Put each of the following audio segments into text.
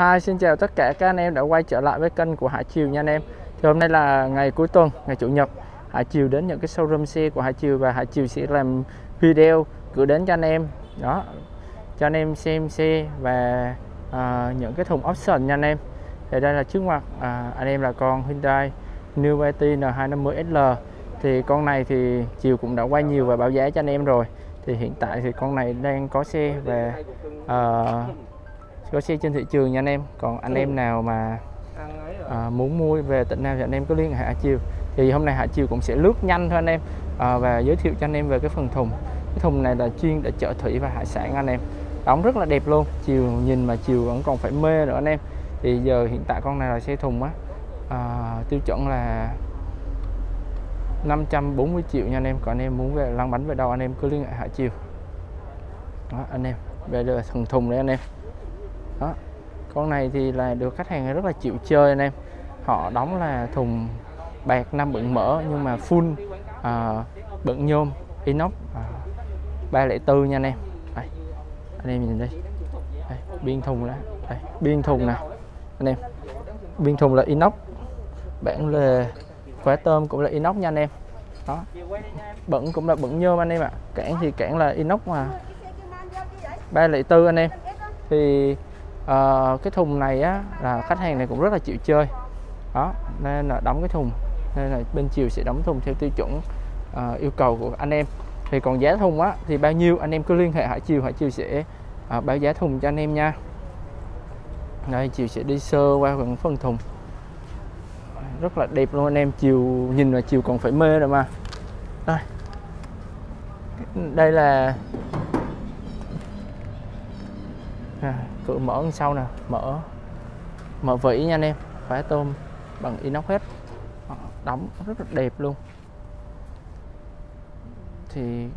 Hi, xin chào tất cả các anh em đã quay trở lại với kênh của Hải Chiều nha anh em. Thì hôm nay là ngày cuối tuần, ngày chủ nhật. Hải Chiều đến những cái showroom xe của Hải Chiều và Hải Chiều sẽ làm video gửi đến cho anh em. Đó, cho anh em xem xe và à, những cái thùng option nha anh em. Thì đây là trước mặt à, anh em là con Hyundai New IT N250SL. Thì con này thì Chiều cũng đã quay nhiều và báo giá cho anh em rồi. Thì hiện tại thì con này đang có xe và à, có xe trên thị trường nha anh em. Còn anh em nào mà à, muốn mua về tỉnh nào thì anh em có liên hệ Hạ Chiều. Thì hôm nay Hạ Chiều cũng sẽ lướt nhanh thôi anh em à, và giới thiệu cho anh em về cái phần thùng. Cái thùng này là chuyên để chở thủy và hải sản anh em. Đóng rất là đẹp luôn. Chiều nhìn mà chiều vẫn còn phải mê nữa anh em. Thì giờ hiện tại con này là xe thùng á. À, tiêu chuẩn là 540 triệu nha anh em. Còn anh em muốn về lăn bánh về đâu anh em cứ liên hệ Hạ Chiều. Đó anh em về là thùng thùng đấy anh em đó. Con này thì là được khách hàng rất là chịu chơi anh em. Họ đóng là thùng bạc năm bận mỡ nhưng mà full à, bận nhôm inox à, 304 nha anh em. Đây, anh em nhìn đây, đây biên thùng là đây, biên thùng nè anh em. Biên thùng là inox. Bản lề khóa tôm cũng là inox nha anh em. Đó. Bẩn cũng là bẩn nhôm anh em ạ. À. cản thì cản là inox mà. 304 anh em. Thì à, cái thùng này á là khách hàng này cũng rất là chịu chơi. Đó nên là đóng cái thùng nên là bên chiều sẽ đóng thùng theo tiêu chuẩn à, yêu cầu của anh em. Thì còn giá thùng á thì bao nhiêu anh em cứ liên hệ hải chiều hải chiều sẽ à, báo giá thùng cho anh em nha. Đây chiều sẽ đi sơ qua phần phần thùng. Rất là đẹp luôn anh em chiều nhìn là chiều còn phải mê rồi mà. Đây. Đây là à, cửa mở sau nè mở mở vỉ nha anh em. Khóa tôm bằng inox hết. Ờ, đóng rất là đẹp luôn. Thì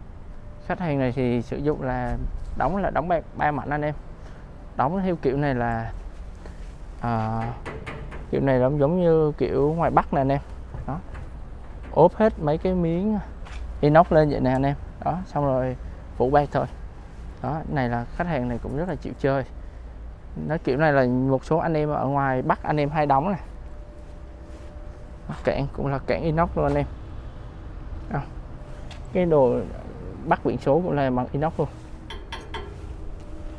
khách hàng này thì sử dụng là đóng là đóng ba ba mảnh anh em. Đóng theo kiểu này là à, kiểu này nó giống như kiểu ngoài bắc nè anh em. Đó. Ốp hết mấy cái miếng inox lên vậy nè anh em. Đó xong rồi phủ bạc thôi. Đó này là khách hàng này cũng rất là chịu chơi nó kiểu này là một số anh em ở ngoài bắc anh em hay đóng này. Cản cũng là cản inox luôn anh em. À, cái đồ bắt biển số cũng là bằng inox luôn.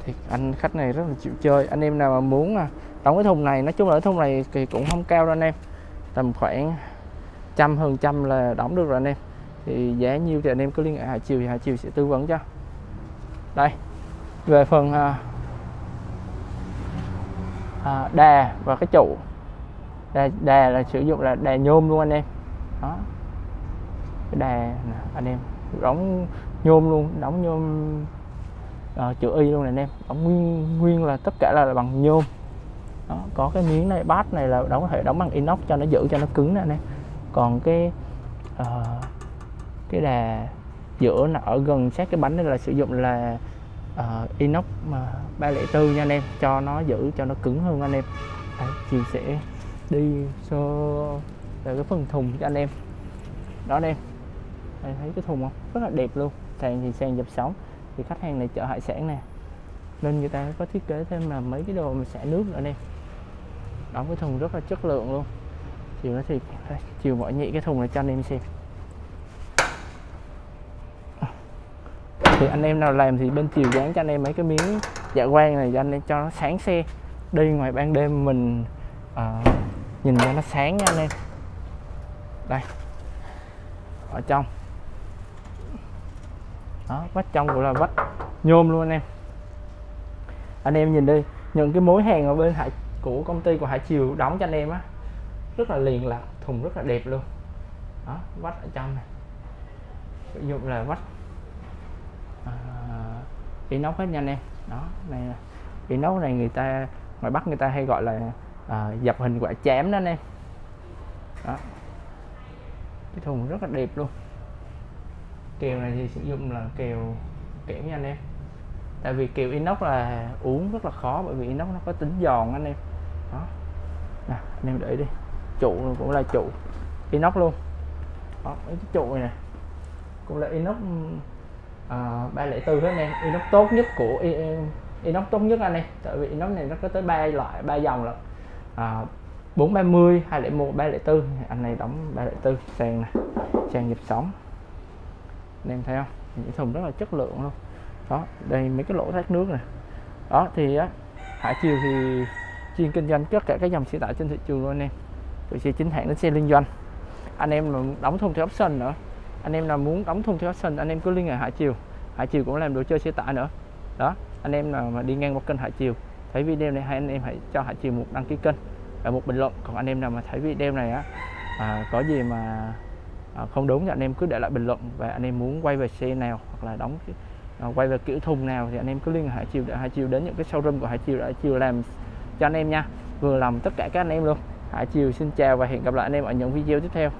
Thì anh khách này rất là chịu chơi. Anh em nào mà muốn à, đóng cái thùng này nói chung là cái thùng này thì cũng không cao đâu anh em. Tầm khoảng trăm hơn trăm là đóng được rồi anh em. Thì giá nhiêu thì anh em cứ liên hệ hải Chiều thì Chiều sẽ tư vấn cho. Đây về phần à, à, đè và cái trụ. Đè đè là sử dụng là đè nhôm luôn anh em. Đó. Cái đà anh em đóng nhôm luôn đóng nhôm à, chữ y luôn này anh em. Đóng nguyên nguyên là tất cả là bằng nhôm. Đó, có cái miếng này bát này là đóng có thể đóng bằng inox cho nó giữ cho nó cứng nè anh em. Còn cái uh, cái đà giữa là ở gần sát cái bánh này là sử dụng là uh, inox mà 304 nha anh em. Cho nó giữ cho nó cứng hơn anh em. Đấy, chị sẽ đi sơ về cái phần thùng cho anh em. Đó anh em. Anh thấy cái thùng không? Rất là đẹp luôn. Sàn thì sàn dập sóng. Thì khách hàng này chợ hải sản nè. Nên người ta có thiết kế thêm là mấy cái đồ mà xả nước nữa anh em. Đóng cái thùng rất là chất lượng luôn. Chiều nó thì chiều mọi nhị cái thùng này cho anh em xem. Thì anh em nào làm thì bên chiều dán cho anh em mấy cái miếng dạ quang này cho anh em cho nó sáng xe. Đi ngoài ban đêm mình uh, nhìn cho nó sáng nha anh em. Đây. Ở trong. Đó vách trong cũng là vách nhôm luôn anh em. Anh em nhìn đi những cái mối hàng ở bên hải của công ty của hải chiều đóng cho anh em á rất là liền lạc thùng rất là đẹp luôn. Đó vách ở trong này. Ví dụ là vách inox hết nha anh em. Đó này inox này người ta ngoài bắc người ta hay gọi là à, dập hình quả chém đó anh em. Đó. Cái thùng rất là đẹp luôn. Kèo này thì sử dụng là kèo kẽm nha anh em. Tại vì kèo inox là uống rất là khó bởi vì inox nó có tính giòn anh em. Đó. Nè anh em để đi. Trụ cũng là trụ inox luôn. Đó cái trụ này nè. Cũng là inox À, uh, 304 hết anh em. Inox tốt nhất của inox tốt nhất anh em. Tại vì inox này nó có tới ba loại ba dòng lận. À, 430 201 304 anh này đóng 304 sàn này sàn nhịp sóng anh em thấy không? Những thùng rất là chất lượng luôn. Đó đây mấy cái lỗ thoát nước này đó thì á Hải Chiều thì chuyên kinh doanh tất cả các dòng xe tải trên thị trường luôn anh em. Từ xe chính hãng đến xe liên doanh. Anh em đóng thùng theo option nữa anh em nào muốn đóng thùng theo option anh em cứ liên hệ Hải Chiều Hải Chiều cũng làm đồ chơi xe tải nữa đó anh em nào mà đi ngang qua kênh Hải Chiều thấy video này hai anh em hãy cho Hải Chiều một đăng ký kênh và một bình luận còn anh em nào mà thấy video này á à, có gì mà à, không đúng thì anh em cứ để lại bình luận và anh em muốn quay về xe nào hoặc là đóng à, quay về kiểu thùng nào thì anh em cứ liên hệ Hải Chiều để Hải Chiều đến những cái showroom của Hải Chiều để Hải Chiều làm cho anh em nha vừa làm tất cả các anh em luôn Hải Chiều xin chào và hẹn gặp lại anh em ở những video tiếp theo